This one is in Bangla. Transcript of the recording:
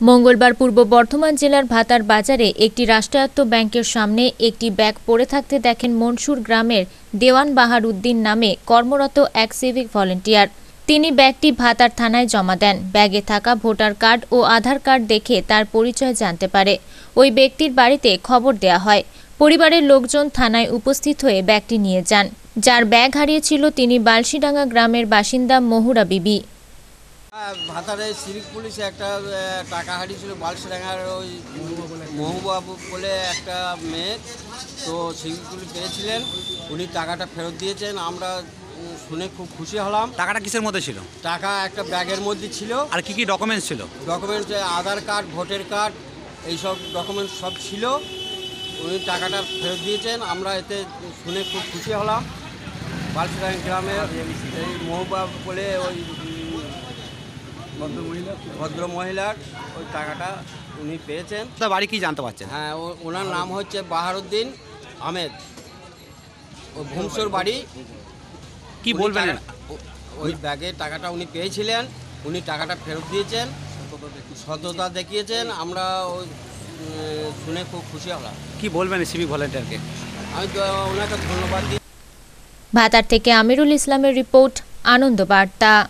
মঙ্গলবার পূর্ব বর্ধমান জেলার ভাতার বাজারে একটি রাষ্ট্রায়ত্ত ব্যাংকের সামনে একটি ব্যাগ পড়ে থাকতে দেখেন মনসুর গ্রামের দেওয়ান বাহার উদ্দিন নামে কর্মরত এক সিভিক ভলেন্টিয়ার। তিনি ব্যাগটি ভাতার থানায় জমা দেন। ব্যাগে থাকা ভোটার কার্ড ও আধার কার্ড দেখে তার পরিচয় জানতে পারে। ওই ব্যক্তির বাড়িতে খবর দেয়া হয়। পরিবারের লোকজন থানায় উপস্থিত হয়ে ব্যাগটি নিয়ে যান। যার ব্যাগ হারিয়েছিল তিনি বালশিডাঙ্গা গ্রামের বাসিন্দা মহুরা বিবি। ভাতারে সিভিক পুলিশে একটা টাকা হারিয়েছিল বালসডাঙ্গার ওই মহুবাবু বলে একটা মেয়ে। তো সিভিক পুলিশ পেয়েছিলেন উনি টাকাটা ফেরত দিয়েছেন। আমরা শুনে খুব খুশি হলাম। টাকাটা কিসের মধ্যে ছিল? টাকা একটা ব্যাগের মধ্যে ছিল। আর কি কি ডকুমেন্টস ছিল? Documents Aadhaar card voter card এইসব ডকুমেন্টস সব ছিল। উনি টাকাটা ফেরত দিয়েছেন। আমরা এতে শুনে খুব খুশি হলাম। বালসডাঙ্গা গ্রামের এই মহুবাবু বলে ওই ভদ্র মহিলার ওই টাকাটা উনি পেয়েছেন। আপনার বাড়ি কি জানতে পারছেন? হ্যাঁ ও- ওনার নাম হচ্ছে বাহারুদ্দিন আহমেদ। ও ভুমসোর বাড়ি। কি উনি বলবেন? টাকা- ও- ওই ব্যাগে টাকাটা উনি পেয়েছিলেন উনি টাকাটা ফেরত দিয়েছেন। সততা দেখিয়েছেন। আমরা ওই উম, শুনে খুব খুশি হলাম কি বলবেন সিভিক ভলেন্টিয়ারকে? আমি তো ওনাকে ধন্যবাদ দিই। ভাতার থেকে আমিরুল ইসলামের রিপোর্ট আনন্দ বার্তা।